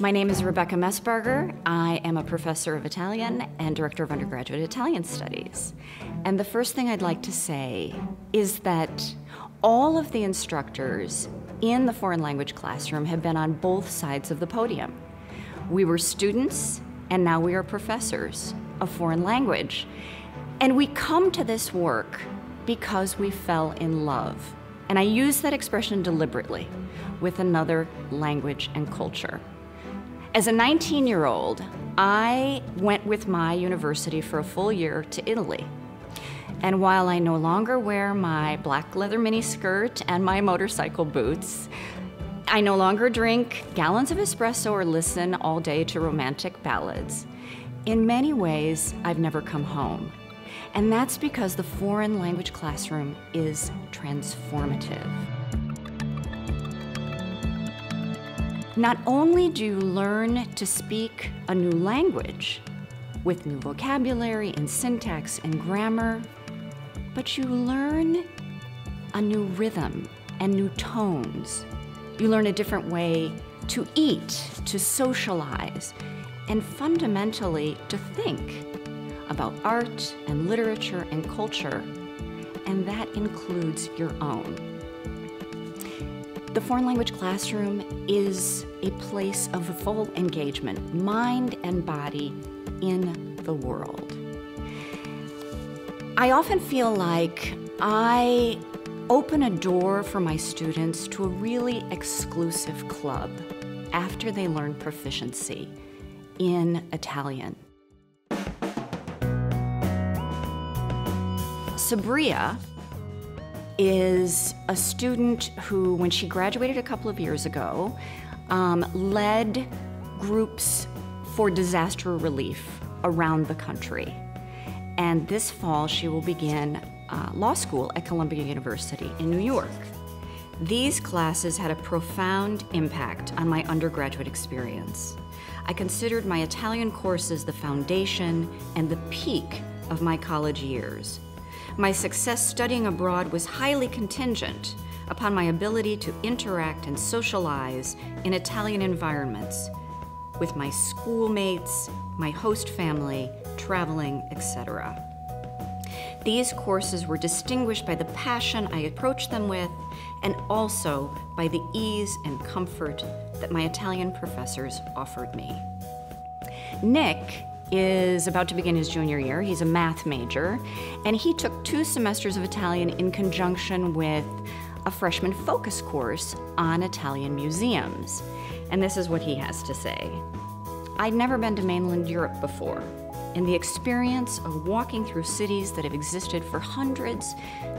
My name is Rebecca Messbarger. I am a professor of Italian and director of undergraduate Italian studies. And the first thing I'd like to say is that all of the instructors in the foreign language classroom have been on both sides of the podium. We were students, and now we are professors of foreign language. And we come to this work because we fell in love. And I use that expression deliberately with another language and culture. As a 19 year old, I went with my university for a full year to Italy. And while I no longer wear my black leather mini skirt and my motorcycle boots, I no longer drink gallons of espresso or listen all day to romantic ballads. In many ways, I've never come home. And that's because the foreign language classroom is transformative. Not only do you learn to speak a new language with new vocabulary and syntax and grammar, but you learn a new rhythm and new tones. You learn a different way to eat, to socialize, and fundamentally to think about art and literature and culture, and that includes your own. The foreign language classroom is a place of full engagement, mind and body, in the world. I often feel like I open a door for my students to a really exclusive club after they learn proficiency in Italian. Sabria is a student who, when she graduated a couple of years ago, um, led groups for disaster relief around the country. And this fall, she will begin uh, law school at Columbia University in New York. These classes had a profound impact on my undergraduate experience. I considered my Italian courses the foundation and the peak of my college years. My success studying abroad was highly contingent upon my ability to interact and socialize in Italian environments with my schoolmates, my host family, traveling, etc. These courses were distinguished by the passion I approached them with and also by the ease and comfort that my Italian professors offered me. Nick is about to begin his junior year. He's a math major, and he took two semesters of Italian in conjunction with a freshman focus course on Italian museums. And this is what he has to say I'd never been to mainland Europe before, and the experience of walking through cities that have existed for hundreds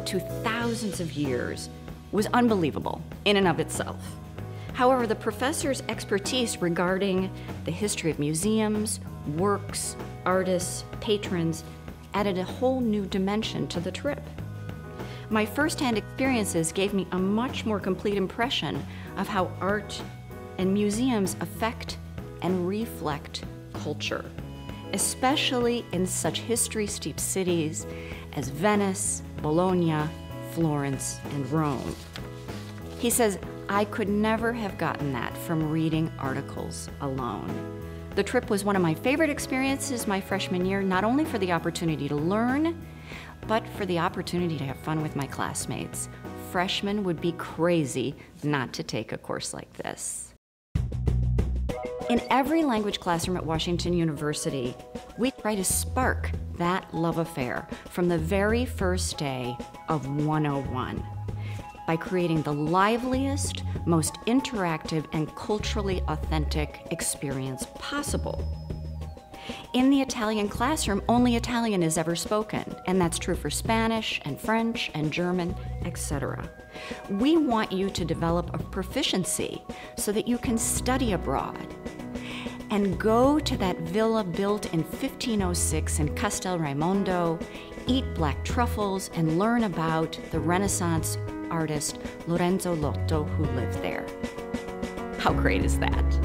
to thousands of years was unbelievable in and of itself. However, the professor's expertise regarding the history of museums, works, artists, patrons added a whole new dimension to the trip. My firsthand experiences gave me a much more complete impression of how art and museums affect and reflect culture, especially in such history steeped cities as Venice, Bologna, Florence, and Rome. He says, I could never have gotten that from reading articles alone. The trip was one of my favorite experiences my freshman year, not only for the opportunity to learn, but for the opportunity to have fun with my classmates. Freshmen would be crazy not to take a course like this. In every language classroom at Washington University, we try to spark that love affair from the very first day of 101 by creating the liveliest, most interactive, and culturally authentic experience possible. In the Italian classroom, only Italian is ever spoken, and that's true for Spanish and French and German, etc. We want you to develop a proficiency so that you can study abroad and go to that villa built in 1506 in Castel Raimondo, eat black truffles, and learn about the Renaissance artist Lorenzo Lotto who lived there. How great is that?